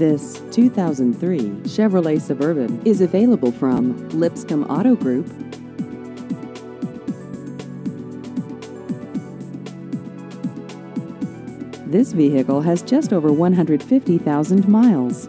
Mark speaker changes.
Speaker 1: This 2003 Chevrolet Suburban is available from Lipscomb Auto Group. This vehicle has just over 150,000 miles.